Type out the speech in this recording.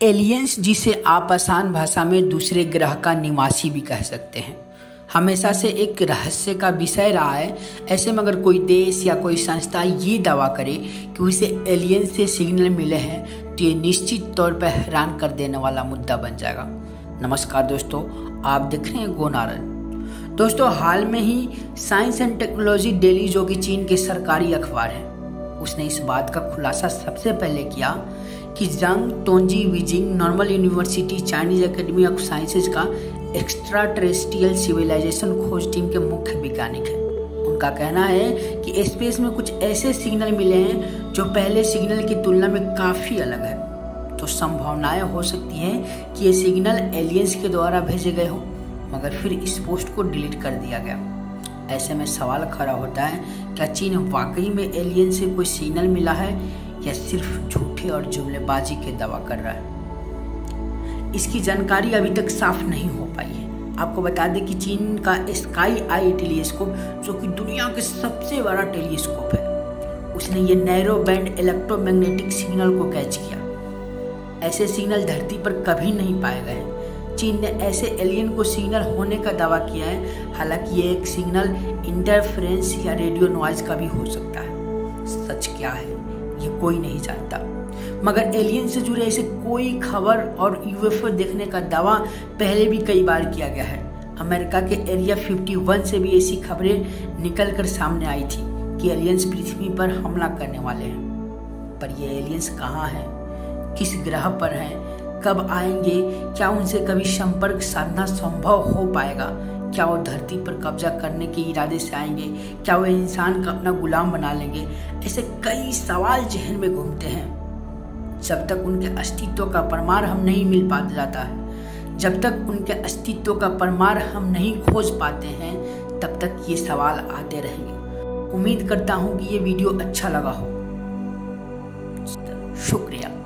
Aliens जिसे आप आसान भाषा में दूसरे ग्रह का निवासी भी कह सकते हैं। हमेशा से एक रहस्य का विषय रहा है। ऐसे में अगर कोई देश या कोई संस्था ये दावा करे कि उसे एलियन से सिग्नल मिले हैं तो ये निश्चित तौर पर हैरान कर देने वाला मुद्दा बन जाएगा। नमस्कार दोस्तों, आप देख रहे हैं गोनारन। दोस्तों, हाल में ही साइंस एंड टेक्नोलॉजी डेली जो कि चीन के सरकारी अखबार है, उसने इस बात का खुलासा सबसे पहले किया कि Zhang Beijing Normal University, Chinese Academy of Sciences का एक्स्ट्रा टेरेस्ट्रियल सिविलाइजेशन खोज टीम के मुख्य वैज्ञानिक हैं। उनका कहना है कि स्पेस में कुछ ऐसे सिग्नल मिले हैं जो पहले सिग्नल की तुलना में काफ़ी अलग है। तो संभावनाएँ हो सकती हैं कि ये सिग्नल एलियंस के द्वारा भेजे गए हों, मगर फिर इस पोस्ट को डिलीट कर दिया गया। ऐसे में सवाल खड़ा होता है, क्या चीन वाकई में एलियन से कोई सिग्नल मिला है या सिर्फ़ झूठे? और जुमलेबाजी के दावा कर रहा है। इसकी जानकारी अभी तक साफ़ नहीं हो पाई है। आपको बता दें कि चीन का स्काई आई टेलीस्कोप, जो कि दुनिया के सबसे बड़ा टेलीस्कोप है, उसने ये नैरो बैंड इलेक्ट्रोमैग्नेटिक सिग्नल को कैच किया। ऐसे सिग्नल धरती पर कभी नहीं पाए गए। चीन ने ऐसे एलियन को सिग्नल होने का दावा किया है। हालाँकि ये एक सिग्नल इंटरफ्रेंस या रेडियो नॉइज़ का भी हो सकता है। सच क्या है? ये कोई नहीं जानता। मगर एलियन से जुड़े ऐसे कोई खबर और यूएफओ देखने का दावा पहले भी कई बार किया गया है। अमेरिका के एरिया 51 से भी ऐसी खबरें निकल कर सामने आई थी कि एलियंस पृथ्वी पर हमला करने वाले हैं। पर ये एलियंस कहाँ हैं? किस ग्रह पर हैं? कब आएँगे? क्या उनसे कभी संपर्क साधना संभव हो पाएगा? क्या वो धरती पर कब्जा करने के इरादे से आएँगे? क्या वो इंसान का अपना गुलाम बना लेंगे? ऐसे कई सवाल जहन में घूमते हैं। जब तक उनके अस्तित्व का परमार हम नहीं मिल पा जाता है जब तक उनके अस्तित्व का परमार हम नहीं खोज पाते हैं, तब तक ये सवाल आते रहेंगे। उम्मीद करता हूँ कि ये वीडियो अच्छा लगा हो। शुक्रिया।